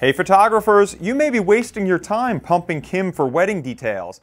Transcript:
Hey photographers, you may be wasting your time pumping Kim for wedding details.